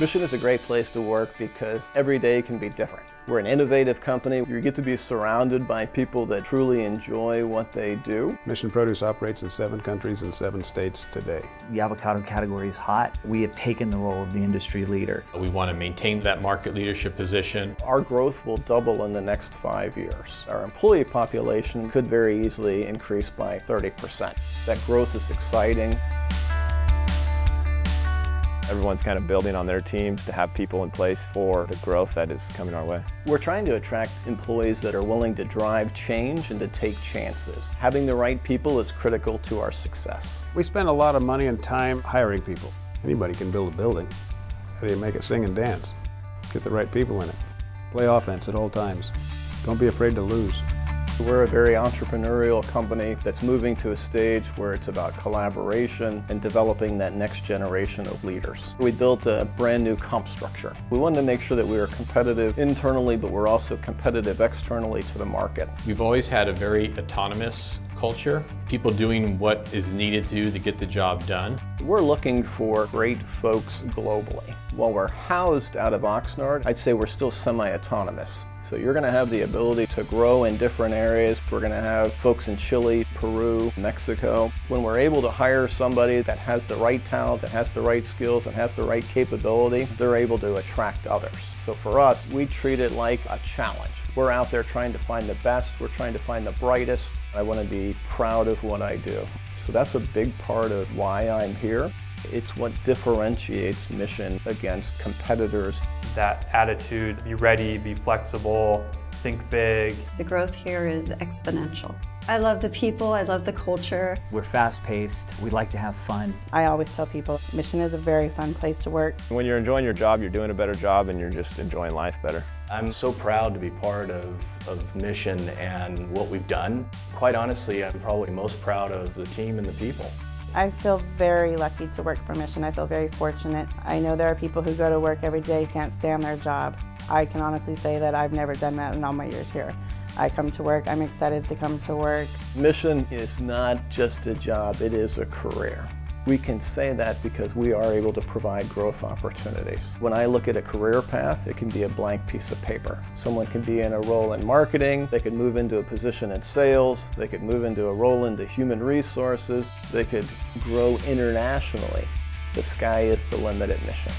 Mission is a great place to work because every day can be different. We're an innovative company. You get to be surrounded by people that truly enjoy what they do. Mission Produce operates in seven countries and seven states today. The avocado category is hot. We have taken the role of the industry leader. We want to maintain that market leadership position. Our growth will double in the next five years. Our employee population could very easily increase by 30%. That growth is exciting. Everyone's kind of building on their teams to have people in place for the growth that is coming our way. We're trying to attract employees that are willing to drive change and to take chances. Having the right people is critical to our success. We spend a lot of money and time hiring people. Anybody can build a building. How do you make it sing and dance? Get the right people in it. Play offense at all times. Don't be afraid to lose. We're a very entrepreneurial company that's moving to a stage where it's about collaboration and developing that next generation of leaders. We built a brand new comp structure. We wanted to make sure that we were competitive internally, but we're also competitive externally to the market. We've always had a very autonomous culture, people doing what is needed to to get the job done. We're looking for great folks globally. While we're housed out of Oxnard, I'd say we're still semi-autonomous. So you're going to have the ability to grow in different areas. We're going to have folks in Chile, Peru, Mexico. When we're able to hire somebody that has the right talent, that has the right skills, and has the right capability, they're able to attract others. So for us, we treat it like a challenge. We're out there trying to find the best. We're trying to find the brightest. I want to be proud of what I do. So that's a big part of why I'm here. It's what differentiates Mission against competitors. That attitude, be ready, be flexible, think big. The growth here is exponential. I love the people, I love the culture. We're fast paced, we like to have fun. I always tell people Mission is a very fun place to work. When you're enjoying your job, you're doing a better job and you're just enjoying life better. I'm so proud to be part of, of Mission and what we've done. Quite honestly, I'm probably most proud of the team and the people. I feel very lucky to work for Mission. I feel very fortunate. I know there are people who go to work every day, can't stand their job. I can honestly say that I've never done that in all my years here. I come to work, I'm excited to come to work. Mission is not just a job, it is a career. We can say that because we are able to provide growth opportunities. When I look at a career path, it can be a blank piece of paper. Someone can be in a role in marketing, they could move into a position in sales, they could move into a role into human resources, they could grow internationally. The sky is the limit at Mission.